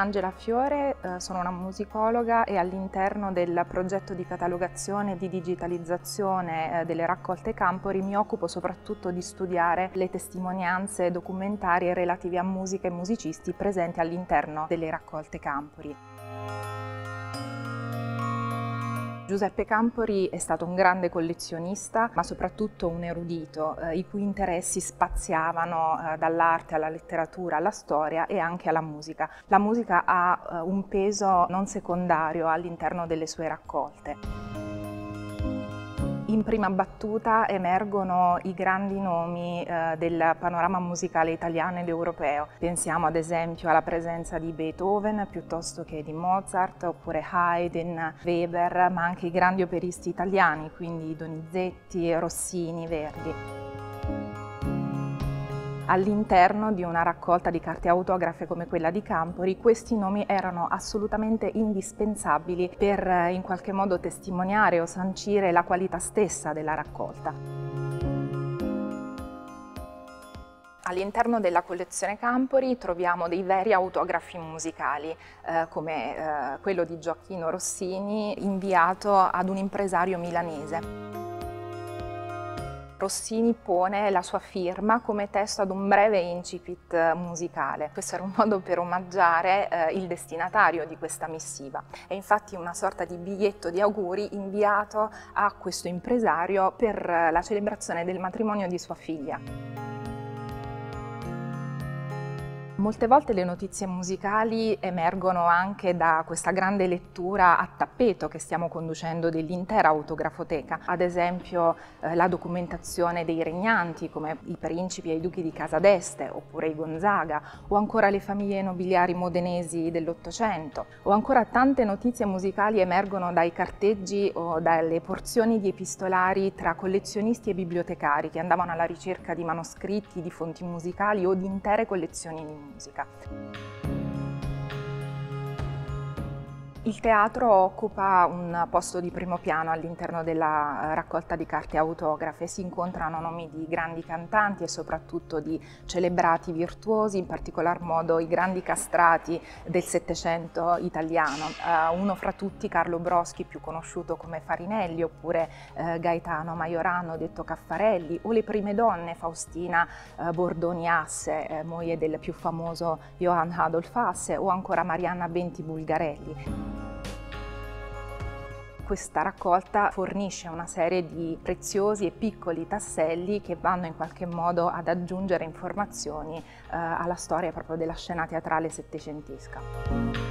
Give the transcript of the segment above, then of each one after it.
Angela Fiore, eh, sono una musicologa e all'interno del progetto di catalogazione e di digitalizzazione eh, delle raccolte Campori mi occupo soprattutto di studiare le testimonianze documentarie relative a musica e musicisti presenti all'interno delle raccolte Campori. Giuseppe Campori è stato un grande collezionista, ma soprattutto un erudito, eh, i cui interessi spaziavano eh, dall'arte alla letteratura, alla storia e anche alla musica. La musica ha eh, un peso non secondario all'interno delle sue raccolte in prima battuta emergono i grandi nomi eh, del panorama musicale italiano ed europeo. Pensiamo ad esempio alla presenza di Beethoven piuttosto che di Mozart, oppure Haydn, Weber, ma anche i grandi operisti italiani, quindi Donizetti, Rossini, Verdi all'interno di una raccolta di carte autografe come quella di Campori, questi nomi erano assolutamente indispensabili per eh, in qualche modo testimoniare o sancire la qualità stessa della raccolta. All'interno della collezione Campori troviamo dei veri autografi musicali, eh, come eh, quello di Gioacchino Rossini inviato ad un impresario milanese. Rossini pone la sua firma come testo ad un breve incipit eh, musicale. Questo era un modo per omaggiare eh, il destinatario di questa missiva. È infatti una sorta di biglietto di auguri inviato a questo impresario per eh, la celebrazione del matrimonio di sua figlia. Molte volte le notizie musicali emergono anche da questa grande lettura a tappeto che stiamo conducendo dell'intera autografoteca, ad esempio eh, la documentazione dei regnanti come i principi e i duchi di Casa d'Este oppure i Gonzaga o ancora le famiglie nobiliari modenesi dell'Ottocento o ancora tante notizie musicali emergono dai carteggi o dalle porzioni di epistolari tra collezionisti e bibliotecari che andavano alla ricerca di manoscritti, di fonti musicali o di intere collezioni di musica. Il teatro occupa un posto di primo piano all'interno della raccolta di carte autografe, si incontrano nomi di grandi cantanti e soprattutto di celebrati virtuosi, in particolar modo i grandi castrati del Settecento italiano, uh, uno fra tutti Carlo Broschi, più conosciuto come Farinelli, oppure uh, Gaetano Maiorano, detto Caffarelli, o le prime donne, Faustina Bordoni Asse, moglie del più famoso Johann Adolf Asse, o ancora Marianna Benti Bulgarelli questa raccolta fornisce una serie di preziosi e piccoli tasselli che vanno in qualche modo ad aggiungere informazioni eh, alla storia proprio della scena teatrale settecentesca.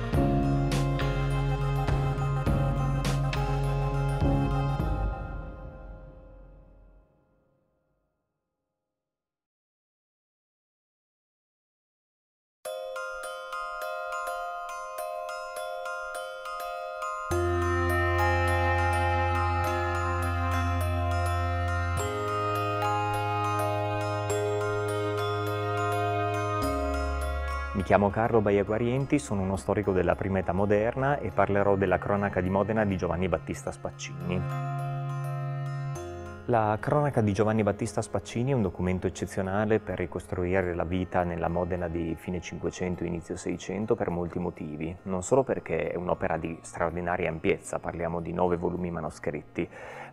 Chiamo Carlo Baiaguarienti, sono uno storico della prima età moderna e parlerò della cronaca di Modena di Giovanni Battista Spaccini. La cronaca di Giovanni Battista Spaccini è un documento eccezionale per ricostruire la vita nella Modena di fine Cinquecento e inizio Seicento per molti motivi, non solo perché è un'opera di straordinaria ampiezza, parliamo di nove volumi manoscritti,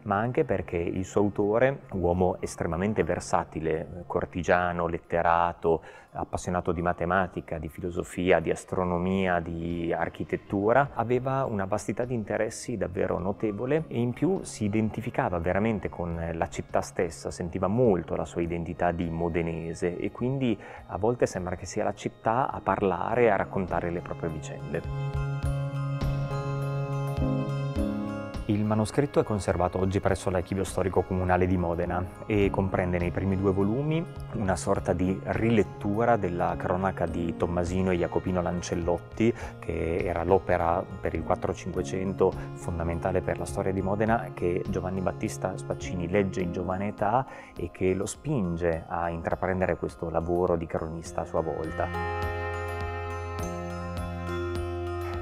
ma anche perché il suo autore, uomo estremamente versatile, cortigiano, letterato, appassionato di matematica, di filosofia, di astronomia, di architettura, aveva una vastità di interessi davvero notevole e in più si identificava veramente con la città stessa, sentiva molto la sua identità di modenese e quindi a volte sembra che sia la città a parlare e a raccontare le proprie vicende. Il manoscritto è conservato oggi presso l'Archivio Storico Comunale di Modena e comprende nei primi due volumi una sorta di rilettura della cronaca di Tommasino e Jacopino Lancellotti, che era l'opera per il 4-500 fondamentale per la storia di Modena, che Giovanni Battista Spaccini legge in giovane età e che lo spinge a intraprendere questo lavoro di cronista a sua volta.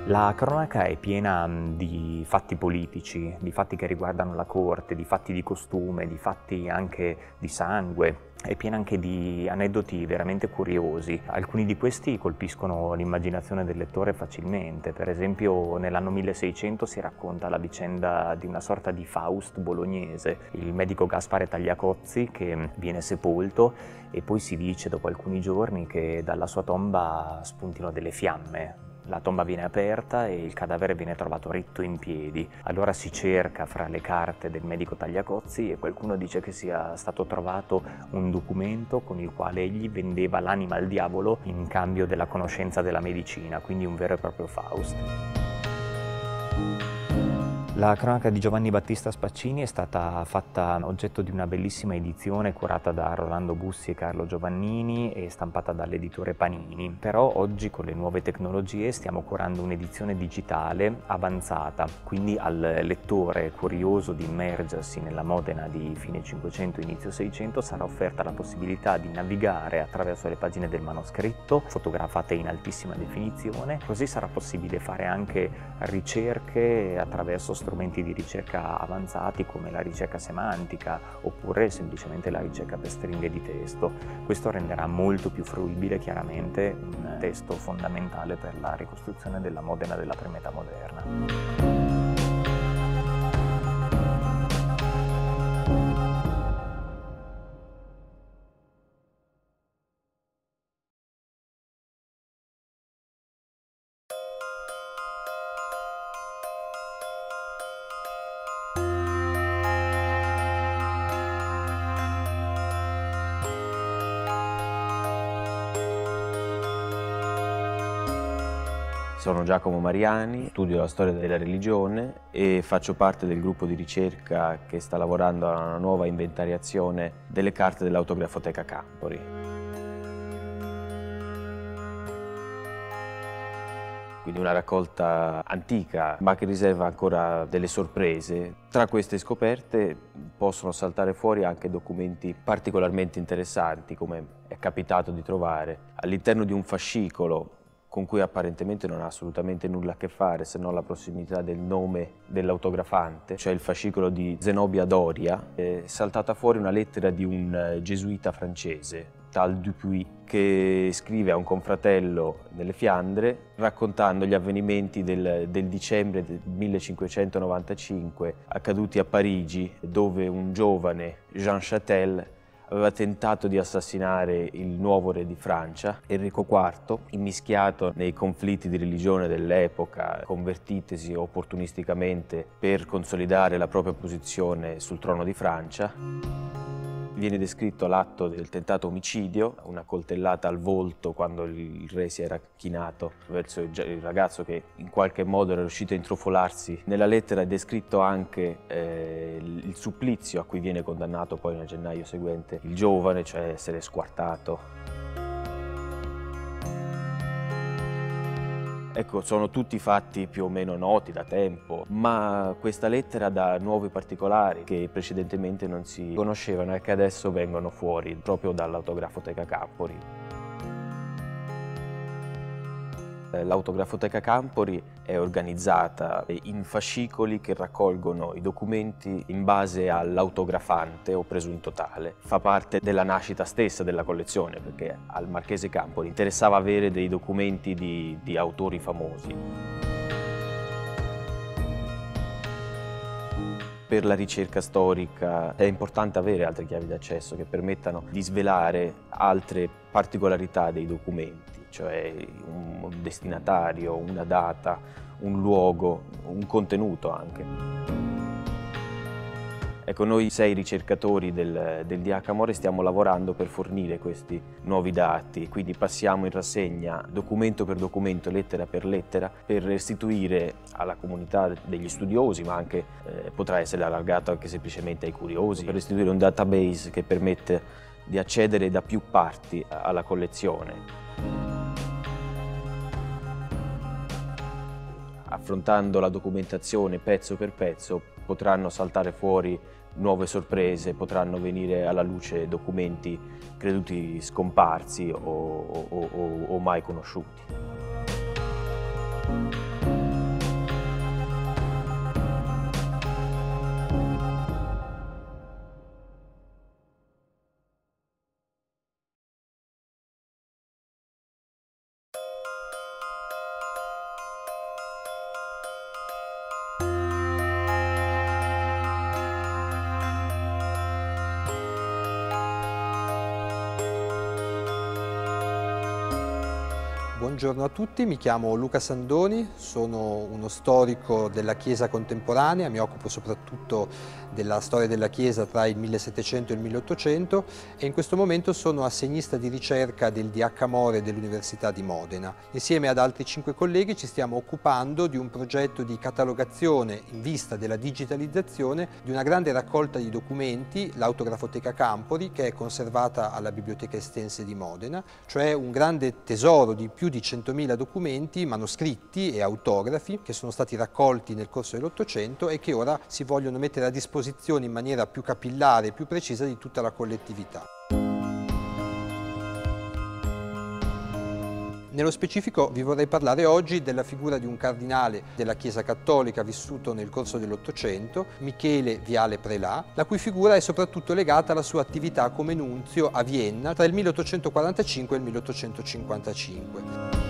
La cronaca è piena di fatti politici, di fatti che riguardano la corte, di fatti di costume, di fatti anche di sangue, è piena anche di aneddoti veramente curiosi. Alcuni di questi colpiscono l'immaginazione del lettore facilmente. Per esempio nell'anno 1600 si racconta la vicenda di una sorta di Faust bolognese, il medico Gaspare Tagliacozzi che viene sepolto e poi si dice dopo alcuni giorni che dalla sua tomba spuntino delle fiamme, la tomba viene aperta e il cadavere viene trovato ritto in piedi. Allora si cerca fra le carte del medico Tagliacozzi e qualcuno dice che sia stato trovato un documento con il quale egli vendeva l'anima al diavolo in cambio della conoscenza della medicina, quindi un vero e proprio Faust. La cronaca di Giovanni Battista Spaccini è stata fatta oggetto di una bellissima edizione curata da Rolando Bussi e Carlo Giovannini e stampata dall'editore Panini. Però oggi con le nuove tecnologie stiamo curando un'edizione digitale avanzata, quindi al lettore curioso di immergersi nella Modena di fine 500 inizio 600 sarà offerta la possibilità di navigare attraverso le pagine del manoscritto fotografate in altissima definizione, così sarà possibile fare anche ricerche attraverso strumenti di ricerca avanzati come la ricerca semantica oppure semplicemente la ricerca per stringhe di testo. Questo renderà molto più fruibile chiaramente un testo fondamentale per la ricostruzione della Modena della prima età moderna. Sono Giacomo Mariani, studio la storia della religione e faccio parte del gruppo di ricerca che sta lavorando a una nuova inventariazione delle carte dell'autografoteca Campori. Quindi una raccolta antica ma che riserva ancora delle sorprese. Tra queste scoperte possono saltare fuori anche documenti particolarmente interessanti come è capitato di trovare all'interno di un fascicolo con cui apparentemente non ha assolutamente nulla a che fare se non la prossimità del nome dell'autografante, cioè il fascicolo di Zenobia Doria, è saltata fuori una lettera di un eh, gesuita francese, tal Dupuis, che scrive a un confratello nelle Fiandre raccontando gli avvenimenti del, del dicembre del 1595 accaduti a Parigi, dove un giovane Jean Chatel aveva tentato di assassinare il nuovo re di Francia, Enrico IV, immischiato nei conflitti di religione dell'epoca, convertitesi opportunisticamente per consolidare la propria posizione sul trono di Francia. Viene descritto l'atto del tentato omicidio, una coltellata al volto quando il re si era chinato verso il ragazzo che in qualche modo era riuscito a intrufolarsi. Nella lettera è descritto anche eh, il supplizio a cui viene condannato poi nel gennaio seguente il giovane, cioè essere squartato. Ecco, sono tutti fatti più o meno noti da tempo, ma questa lettera dà nuovi particolari che precedentemente non si conoscevano e che adesso vengono fuori proprio dall'autografoteca Campori. Eh, l'autografoteca Campori è organizzata in fascicoli che raccolgono i documenti in base all'autografante o presunto tale. Fa parte della nascita stessa della collezione perché al Marchese Campori interessava avere dei documenti di, di autori famosi. Per la ricerca storica è importante avere altre chiavi d'accesso che permettano di svelare altre particolarità dei documenti cioè un destinatario, una data, un luogo, un contenuto anche. Ecco, noi sei ricercatori del, del DH stiamo lavorando per fornire questi nuovi dati, quindi passiamo in rassegna documento per documento, lettera per lettera, per restituire alla comunità degli studiosi, ma anche eh, potrà essere allargato anche semplicemente ai curiosi, per restituire un database che permette di accedere da più parti alla collezione. Affrontando la documentazione pezzo per pezzo potranno saltare fuori nuove sorprese, potranno venire alla luce documenti creduti scomparsi o, o, o, o mai conosciuti. Buongiorno a tutti, mi chiamo Luca Sandoni, sono uno storico della Chiesa contemporanea, mi occupo soprattutto della storia della Chiesa tra il 1700 e il 1800 e in questo momento sono assegnista di ricerca del DH More dell'Università di Modena. Insieme ad altri cinque colleghi ci stiamo occupando di un progetto di catalogazione in vista della digitalizzazione di una grande raccolta di documenti, l'Autografoteca Campori, che è conservata alla Biblioteca Estense di Modena, cioè un grande tesoro di più di 100.000 documenti, manoscritti e autografi che sono stati raccolti nel corso dell'Ottocento e che ora si vogliono mettere a disposizione in maniera più capillare e più precisa di tutta la collettività. Nello specifico vi vorrei parlare oggi della figura di un cardinale della Chiesa Cattolica vissuto nel corso dell'Ottocento, Michele Viale Prelà, la cui figura è soprattutto legata alla sua attività come nunzio a Vienna tra il 1845 e il 1855.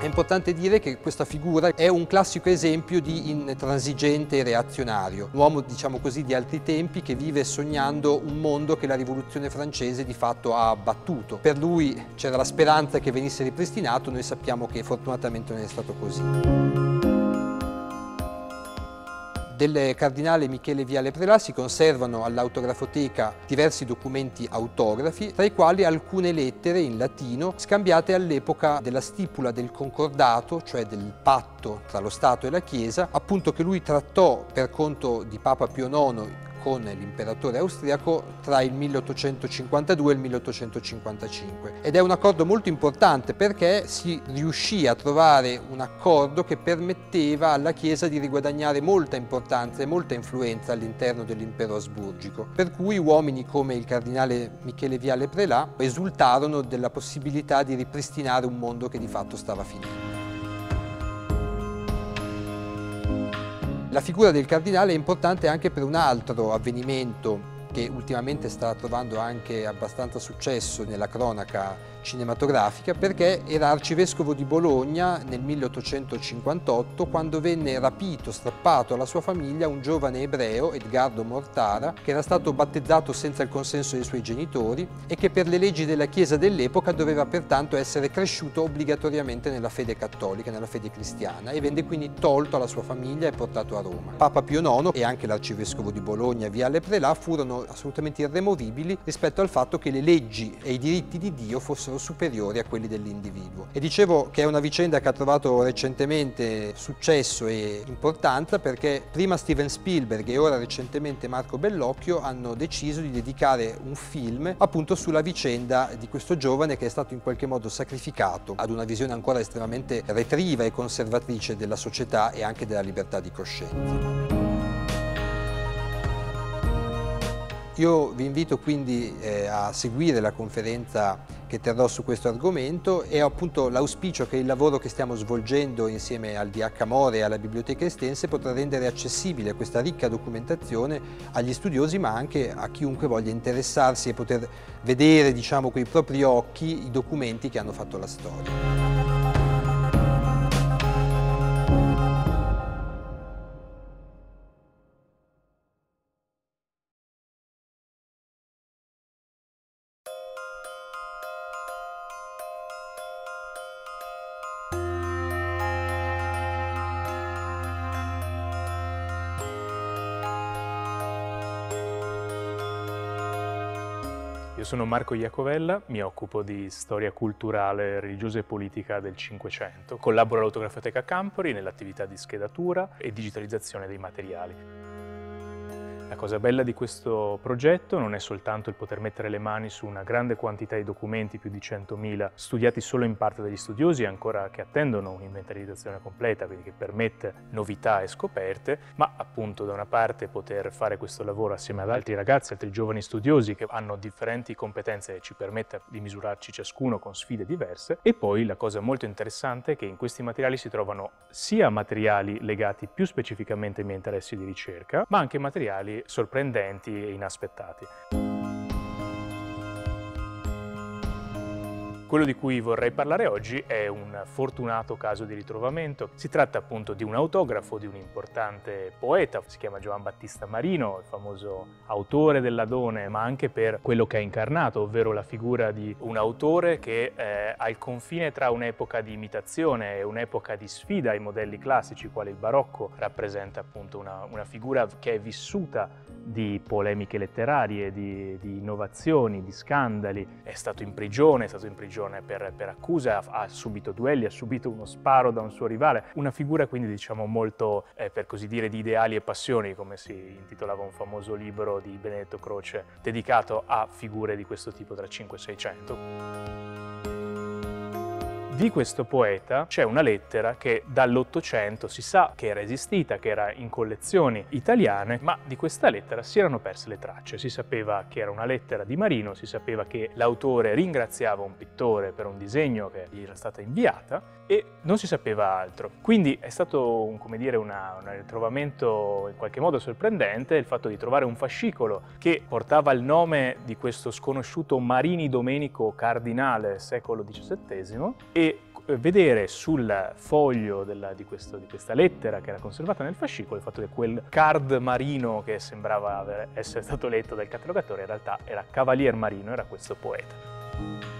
È importante dire che questa figura è un classico esempio di intransigente reazionario, un uomo diciamo così di altri tempi che vive sognando un mondo che la rivoluzione francese di fatto ha abbattuto. Per lui c'era la speranza che venisse ripristinato, noi sappiamo che fortunatamente non è stato così. Del cardinale Michele Viale Prelà si conservano all'autografoteca diversi documenti autografi, tra i quali alcune lettere in latino scambiate all'epoca della stipula del concordato, cioè del patto tra lo Stato e la Chiesa, appunto che lui trattò per conto di Papa Pio IX con l'imperatore austriaco tra il 1852 e il 1855 ed è un accordo molto importante perché si riuscì a trovare un accordo che permetteva alla Chiesa di riguadagnare molta importanza e molta influenza all'interno dell'impero asburgico per cui uomini come il cardinale Michele Viale Prelà esultarono della possibilità di ripristinare un mondo che di fatto stava finendo. La figura del cardinale è importante anche per un altro avvenimento che ultimamente sta trovando anche abbastanza successo nella cronaca cinematografica perché era arcivescovo di Bologna nel 1858 quando venne rapito, strappato alla sua famiglia un giovane ebreo, Edgardo Mortara, che era stato battezzato senza il consenso dei suoi genitori e che per le leggi della Chiesa dell'epoca doveva pertanto essere cresciuto obbligatoriamente nella fede cattolica, nella fede cristiana e venne quindi tolto alla sua famiglia e portato a Roma. Papa Pio IX e anche l'arcivescovo di Bologna, Viale Prelà, furono assolutamente irremovibili rispetto al fatto che le leggi e i diritti di Dio fossero superiori a quelli dell'individuo. E dicevo che è una vicenda che ha trovato recentemente successo e importanza perché prima Steven Spielberg e ora recentemente Marco Bellocchio hanno deciso di dedicare un film appunto sulla vicenda di questo giovane che è stato in qualche modo sacrificato ad una visione ancora estremamente retriva e conservatrice della società e anche della libertà di coscienza. Io vi invito quindi eh, a seguire la conferenza che terrò su questo argomento e ho appunto l'auspicio che il lavoro che stiamo svolgendo insieme al DH More e alla Biblioteca Estense potrà rendere accessibile questa ricca documentazione agli studiosi ma anche a chiunque voglia interessarsi e poter vedere diciamo con i propri occhi i documenti che hanno fatto la storia. Marco Iacovella, mi occupo di storia culturale, religiosa e politica del Cinquecento. Collaboro all'Autografoteca Campori nell'attività di schedatura e digitalizzazione dei materiali. La cosa bella di questo progetto non è soltanto il poter mettere le mani su una grande quantità di documenti, più di 100.000, studiati solo in parte dagli studiosi ancora che attendono un'inventarizzazione completa, quindi che permette novità e scoperte, ma appunto da una parte poter fare questo lavoro assieme ad altri ragazzi, altri giovani studiosi che hanno differenti competenze e ci permette di misurarci ciascuno con sfide diverse, e poi la cosa molto interessante è che in questi materiali si trovano sia materiali legati più specificamente ai miei interessi di ricerca, ma anche materiali sorprendenti e inaspettati. Quello di cui vorrei parlare oggi è un fortunato caso di ritrovamento. Si tratta appunto di un autografo di un importante poeta, si chiama Giovan Battista Marino, il famoso autore dell'Adone, ma anche per quello che ha incarnato, ovvero la figura di un autore che è al confine tra un'epoca di imitazione e un'epoca di sfida ai modelli classici, quale il barocco rappresenta appunto una, una figura che è vissuta di polemiche letterarie, di, di, innovazioni, di scandali, è stato in prigione, è stato in prigione per, per accuse, ha, ha, subito duelli, ha subito uno sparo da un suo rivale, una figura quindi diciamo molto, eh, per così dire, di ideali e passioni, come si intitolava un famoso libro di Benedetto Croce dedicato a figure di questo tipo tra 5 e 600. Di questo poeta c'è una lettera che dall'Ottocento si sa che era esistita, che era in collezioni italiane, ma di questa lettera si erano perse le tracce. Si sapeva che era una lettera di Marino, si sapeva che l'autore ringraziava un pittore per un disegno che gli era stata inviata e non si sapeva altro. Quindi è stato un, come dire, una, un ritrovamento in qualche modo sorprendente il fatto di trovare un fascicolo che portava il nome di questo sconosciuto Marini Domenico Cardinale secolo XVII e vedere sul foglio della, di, questo, di, questa lettera che era conservata nel fascicolo il fatto che quel card marino che sembrava essere stato letto dal catalogatore in realtà era Cavalier Marino, era questo poeta.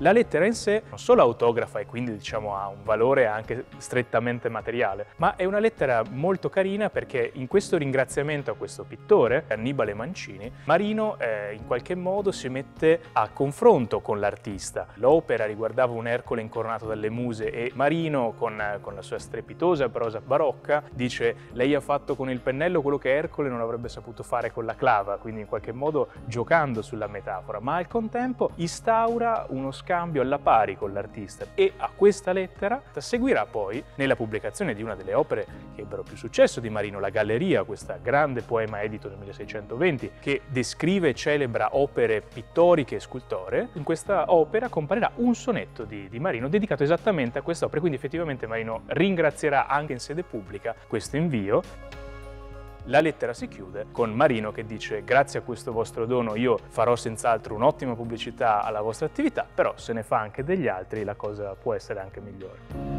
La lettera in sé non solo autografa e quindi diciamo ha un valore anche strettamente materiale, ma è una lettera molto carina perché in questo ringraziamento a questo pittore, Annibale Mancini, Marino eh, in qualche modo si mette a confronto con l'artista. L'opera riguardava un Ercole incoronato dalle muse e Marino con, con la sua strepitosa prosa barocca dice lei ha fatto con il pennello quello che Ercole non avrebbe saputo fare con la clava, quindi in qualche modo giocando sulla metafora, ma al contempo instaura uno scambio alla pari con l'artista e a questa lettera seguirà poi nella pubblicazione di una delle opere che ebbero più successo di Marino, La Galleria, questo grande poema edito nel 1620 che descrive e celebra opere pittoriche e scultore. In questa opera comparirà un sonetto di, di Marino dedicato esattamente a quest'opera, quindi effettivamente Marino ringrazierà anche in sede pubblica questo invio la lettera si chiude con Marino che dice grazie a questo vostro dono io farò senz'altro un'ottima pubblicità alla vostra attività, però se ne fa anche degli altri la cosa può essere anche migliore.